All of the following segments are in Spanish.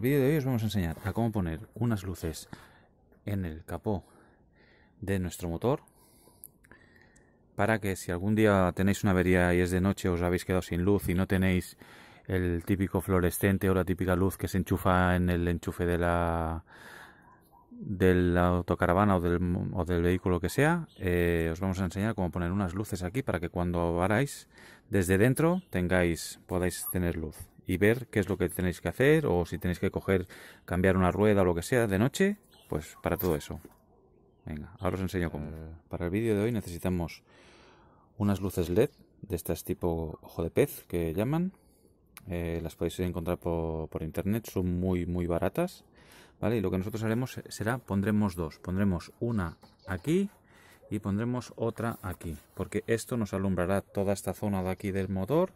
el vídeo de hoy os vamos a enseñar a cómo poner unas luces en el capó de nuestro motor para que si algún día tenéis una avería y es de noche os habéis quedado sin luz y no tenéis el típico fluorescente o la típica luz que se enchufa en el enchufe de la de la autocaravana o del, vehículo que sea, eh, os vamos a enseñar cómo poner unas luces aquí para que cuando varáis desde dentro tengáis, podáis tener luz y ver qué es lo que tenéis que hacer o si tenéis que coger, cambiar una rueda o lo que sea de noche, pues para todo eso. Venga, ahora os enseño cómo. Eh, para el vídeo de hoy necesitamos unas luces LED de estas tipo ojo de pez que llaman. Eh, las podéis encontrar por, por internet, son muy muy baratas ¿vale? Y lo que nosotros haremos será, pondremos dos, pondremos una aquí y pondremos otra aquí, porque esto nos alumbrará toda esta zona de aquí del motor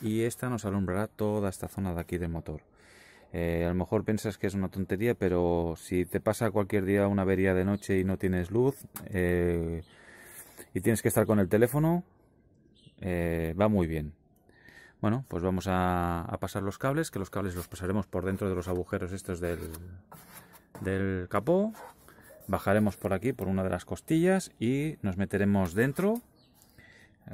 y esta nos alumbrará toda esta zona de aquí del motor. Eh, a lo mejor piensas que es una tontería, pero si te pasa cualquier día una avería de noche y no tienes luz eh, y tienes que estar con el teléfono, eh, va muy bien. Bueno, pues vamos a, pasar los cables, que los cables los pasaremos por dentro de los agujeros estos del, del capó. Bajaremos por aquí, por una de las costillas y nos meteremos dentro,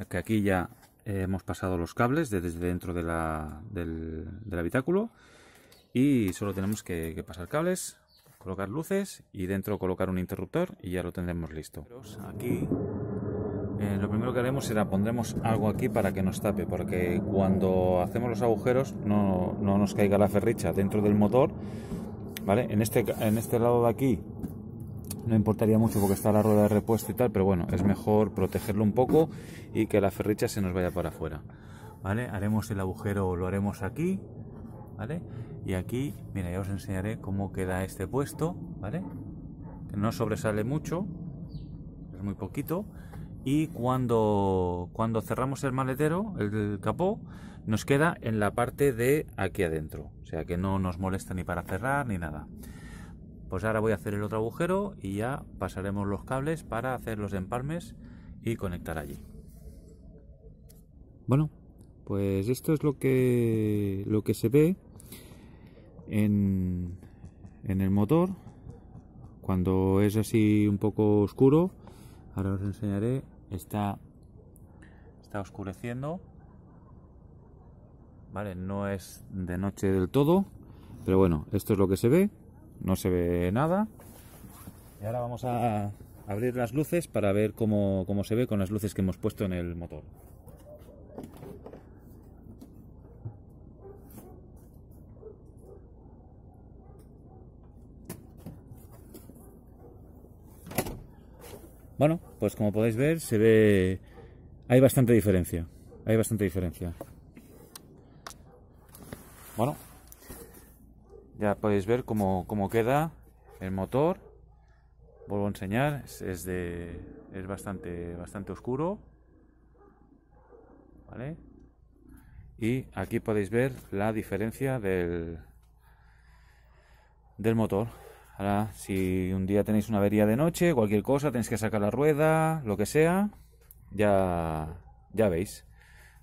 que aquí ya hemos pasado los cables desde dentro de la, del, habitáculo y solo tenemos que, pasar cables, colocar luces y dentro colocar un interruptor y ya lo tendremos listo. Aquí eh, lo primero que haremos será pondremos algo aquí para que nos tape, porque cuando hacemos los agujeros no, nos caiga la ferricha dentro del motor. ¿vale? En, este, en este lado de aquí no importaría mucho porque está la rueda de repuesto y tal, pero bueno, es mejor protegerlo un poco y que la ferricha se nos vaya para afuera. ¿Vale? Haremos el agujero, lo haremos aquí, ¿vale? Y aquí, mira, ya os enseñaré cómo queda este puesto, ¿vale? Que no sobresale mucho, es muy poquito y cuando, cuando cerramos el maletero, el, capó, nos queda en la parte de aquí adentro. O sea que no nos molesta ni para cerrar ni nada. Pues ahora voy a hacer el otro agujero y ya pasaremos los cables para hacer los empalmes y conectar allí. Bueno, pues esto es lo que, lo que se ve en, en el motor cuando es así un poco oscuro. Ahora os enseñaré está, está oscureciendo. Vale, no es de noche del todo, pero bueno, esto es lo que se ve, no se ve nada. Y ahora vamos a abrir las luces para ver cómo, cómo se ve con las luces que hemos puesto en el motor. Bueno, pues como podéis ver, se ve. Hay bastante diferencia. Hay bastante diferencia. Bueno, ya podéis ver cómo, queda el motor. Vuelvo a enseñar, es, de. es bastante, bastante oscuro. ¿Vale? Y aquí podéis ver la diferencia del, del motor. Ahora, si un día tenéis una avería de noche, cualquier cosa, tenéis que sacar la rueda, lo que sea, ya, ya veis.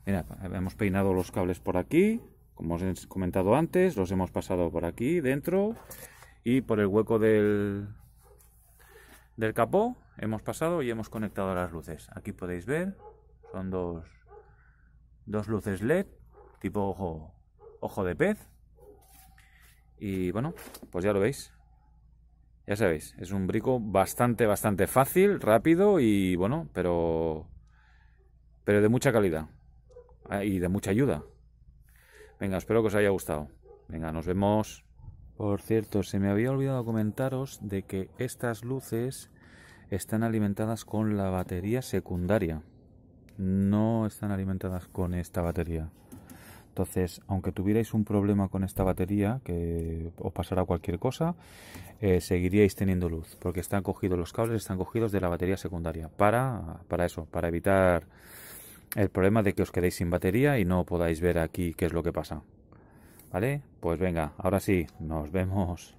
Mira, hemos peinado los cables por aquí, como os he comentado antes, los hemos pasado por aquí dentro y por el hueco del, del capó hemos pasado y hemos conectado las luces. Aquí podéis ver, son dos, dos luces LED tipo ojo, ojo de pez. Y bueno, pues ya lo veis, ya sabéis, es un brico bastante, bastante fácil, rápido y bueno, pero, pero de mucha calidad ah, y de mucha ayuda. Venga, espero que os haya gustado. Venga, nos vemos. Por cierto, se me había olvidado comentaros de que estas luces están alimentadas con la batería secundaria. No están alimentadas con esta batería. Entonces, aunque tuvierais un problema con esta batería, que os pasara cualquier cosa, eh, seguiríais teniendo luz, porque están cogidos los cables, están cogidos de la batería secundaria, para, para eso, para evitar el problema de que os quedéis sin batería y no podáis ver aquí qué es lo que pasa. ¿Vale? Pues venga, ahora sí, nos vemos.